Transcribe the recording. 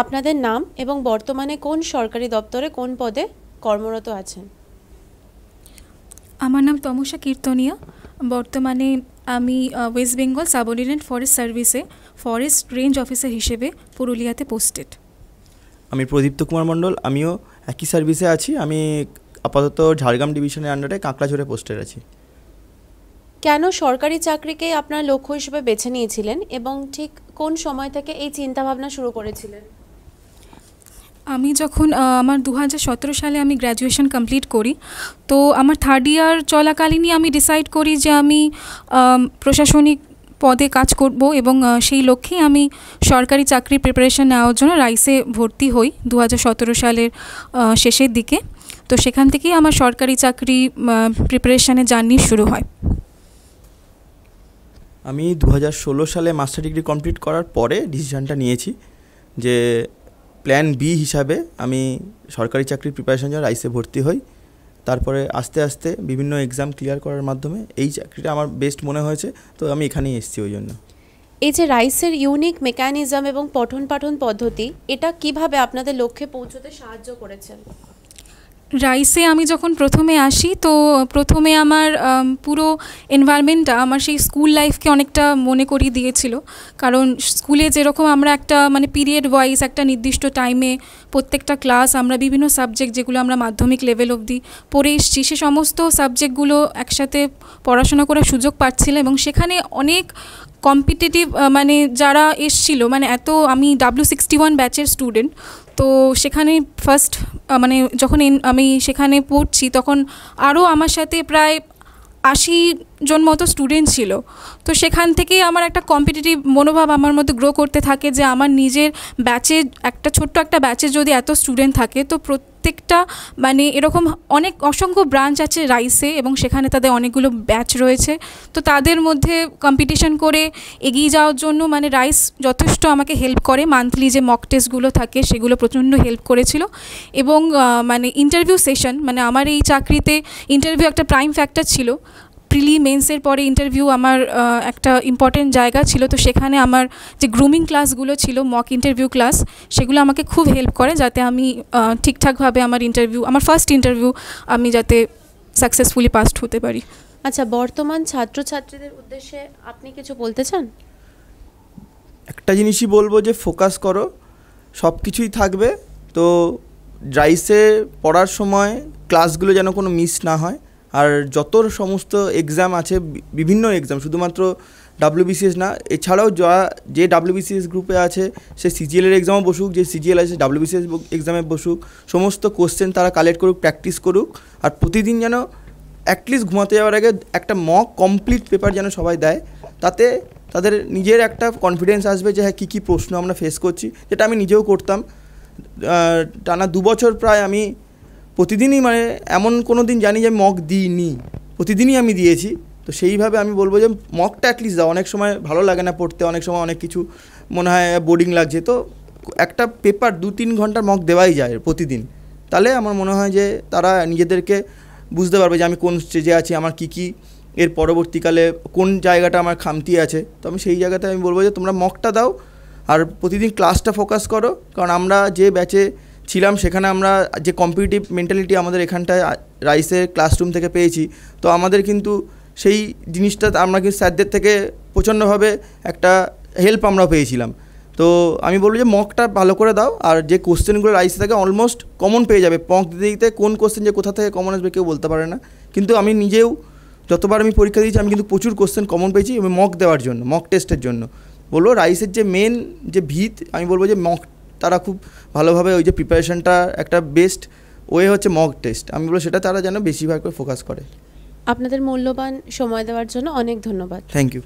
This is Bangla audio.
আপনাদের নাম এবং বর্তমানে কোন সরকারি দপ্তরে কোন পদে কর্মরত আছেন? আমার নাম তমসা কীর্তনিয়া। বর্তমানে আমি ওয়েস্ট বেঙ্গল সাবঅর্ডিনেট ফরেস্ট সার্ভিসে ফরেস্ট রেঞ্জ অফিসার হিসেবে পুরুলিয়াতে পোস্টেড আমি প্রদীপ্ত কুমার মণ্ডল আমিও একই সার্ভিসে আছি। আমি আপাতত ঝাড়গ্রাম ডিভিশনের আন্ডারে কাঁকড়াঝোড়ে পোস্টেড আছি। কেন সরকারি চাকরিকে আপনার লক্ষ্য হিসেবে বেছে নিয়েছিলেন এবং ঠিক কোন সময় থেকে এই চিন্তাভাবনা শুরু করেছিলেন? আমি যখন আমার দু হাজার সতেরো সালে আমি গ্র্যাজুয়েশন কমপ্লিট করি, তো আমার থার্ড ইয়ার চলাকালীনই আমি ডিসাইড করি যে আমি প্রশাসনিক পদে কাজ করব এবং সেই লক্ষ্যেই আমি সরকারি চাকরির প্রিপারেশন নেওয়ার জন্য রাইসে ভর্তি হই দু হাজার সতেরো সালের শেষের দিকে। তো সেখান থেকেই আমার সরকারি চাকরি প্রিপারেশানে জার্নি শুরু হয়। আমি দু হাজার ষোলো সালে মাস্টার ডিগ্রি কমপ্লিট করার পরে ডিসিশানটা নিয়েছি যে প্ল্যান বি হিসাবে আমি সরকারি চাকরির প্রিপারেশন জন্য রাইসে ভর্তি হই। তারপরে আস্তে আস্তে বিভিন্ন এক্সাম ক্লিয়ার করার মাধ্যমে এই চাকরিটা আমার বেস্ট মনে হয়েছে, তো আমি এখানেই এসেছি ওই জন্য। এই যে রাইসের ইউনিক মেকানিজম এবং পঠন পাঠন পদ্ধতি, এটা কীভাবে আপনাদের লক্ষ্যে পৌঁছতে সাহায্য করেছেন রাইসে আমি যখন প্রথমে আসি, তো প্রথমে আমার পুরো এনভায়রনমেন্টটা আমার সেই স্কুল লাইফকে অনেকটা মনে করিয়ে দিয়েছিল। কারণ স্কুলে যেরকম আমরা একটা মানে পিরিয়ড ওয়াইজ একটা নির্দিষ্ট টাইমে প্রত্যেকটা ক্লাস আমরা বিভিন্ন সাবজেক্ট যেগুলো আমরা মাধ্যমিক লেভেল অবধি পড়ে এসেছি, সে সমস্ত সাবজেক্টগুলো একসাথে পড়াশোনা করার সুযোগ পাচ্ছিলাম এবং সেখানে অনেক কম্পিটিটিভ মানে যারা এসছিল মানে এত, আমি ডাব্লিউ সিক্সটি ওয়ান ব্যাচের স্টুডেন্ট তো সেখানে ফার্স্ট মানে যখন আমি সেখানে পড়ছি তখন আরও আমার সাথে প্রায় আশি জন মতো স্টুডেন্ট ছিল। তো সেখান থেকেই আমার একটা কম্পিটিটিভ মনোভাব আমার মধ্যে গ্রো করতে থাকে যে আমার নিজের ব্যাচে একটা ছোট্ট একটা ব্যাচে যদি এত স্টুডেন্ট থাকে তো প্রত্যেকটা মানে এরকম অনেক অসংখ্য ব্রাঞ্চ আছে রাইসে এবং সেখানে তাদের অনেকগুলো ব্যাচ রয়েছে। তো তাদের মধ্যে কম্পিটিশন করে এগিয়ে যাওয়ার জন্য মানে রাইস যথেষ্ট আমাকে হেল্প করে। মান্থলি যে মক টেস্টগুলো থাকে সেগুলো প্রচণ্ড হেল্প করেছিল। এবং মানে ইন্টারভিউ সেশন মানে আমার এই চাকরিতে ইন্টারভিউ একটা প্রাইম ফ্যাক্টর ছিল। প্রিলি মেন্সের পরে ইন্টারভিউ আমার একটা ইম্পর্টেন্ট জায়গা ছিল। তো সেখানে আমার যে গ্রুমিং ক্লাসগুলো ছিল মক ইন্টারভিউ ক্লাস সেগুলো আমাকে খুব হেল্প করে যাতে আমি ঠিকঠাকভাবে আমার ইন্টারভিউ আমার ফার্স্ট ইন্টারভিউ আমি যাতে সাকসেসফুলি পাস্ট হতে পারি। আচ্ছা বর্তমান ছাত্রছাত্রীদের উদ্দেশ্যে আপনি কিছু বলতে চান? একটা জিনিসই বলব যে ফোকাস করো সব কিছুই থাকবে। তো রাইসে পড়ার সময় ক্লাসগুলো যেন কোনো মিস না হয়। আর যত সমস্ত এক্সাম আছে বিভিন্ন এক্সাম শুধুমাত্র ডাব্লিউবিসিএস না, এছাড়াও যা, যে ডাব্লিউবিসিএস গ্রুপে আছে, সে সিজিএলের এক্সামও বসুক, যে সিজিএল আছে ডাব্লিউবিসিএস এক্সামে বসুক, সমস্ত কোশ্চেন তারা কালেক্ট করুক প্র্যাকটিস করুক, আর প্রতিদিন যেন অ্যাটলিস্ট ঘুমাতে যাওয়ার আগে একটা মক কমপ্লিট পেপার যেন সবাই দেয়, তাতে তাদের নিজের একটা কনফিডেন্স আসবে যে হ্যাঁ কী কী প্রশ্ন আমরা ফেস করছি, যেটা আমি নিজেও করতাম। টানা দু বছর প্রায় আমি প্রতিদিনই মানে এমন কোনো দিন জানি যে মক দিইনি। প্রতিদিনই আমি দিয়েছি। তো সেইভাবে আমি বলব যে মকটা অ্যাটলিস্ট দাও। অনেক সময় ভালো লাগে না পড়তে। অনেক সময় অনেক কিছু মনে হয় বোর্ডিং লাগছে। তো একটা পেপার দু তিন ঘণ্টার মক দেওয়াই যায় প্রতিদিন। তাহলে আমার মনে হয় যে তারা নিজেদেরকে বুঝতে পারবে যে আমি কোন স্টেজে আছি, আমার কী কী এর পরবর্তীকালে কোন জায়গাটা আমার খামতি আছে। তো আমি সেই জায়গাতে আমি বলব যে তোমরা মকটা দাও। আর প্রতিদিন ক্লাসটা ফোকাস করো। কারণ আমরা যে ব্যাচে ছিলাম, সেখানে আমরা যে কম্পিটিটিভ মেন্টালিটি আমাদের এখানটায় রাইসের ক্লাসরুম থেকে পেয়েছি, তো আমাদের কিন্তু সেই জিনিসটা আমরা কিন্তু স্যারদের থেকে প্রচণ্ডভাবে একটা হেল্প আমরা পেয়েছিলাম। তো আমি বলব যে মকটা ভালো করে দাও, আর যে কোশ্চেনগুলো রাইসে থাকে অলমোস্ট কমন পেয়ে যাবে। মক দিতে দিতে কোন কোশ্চেন যে কোথা থেকে কমন আসবে কেউ বলতে পারে না। কিন্তু আমি নিজেও যতবার আমি পরীক্ষা দিয়েছি, আমি কিন্তু প্রচুর কোশ্চেন কমন পেয়েছি মক দেওয়ার জন্য মক টেস্টের জন্য। বলব রাইসের যে মেন যে ভিত, আমি বলব যে মক তারা খুব ভালোভাবে ওই যে প্রিপারেশনটা একটা বেস্ট ওয়ে হচ্ছে মক টেস্ট আমি বলব সেটা তারা যেন বেশিরভাগ করে ফোকাস করে। আপনাদের মূল্যবান সময় দেওয়ার জন্য অনেক ধন্যবাদ। Thank you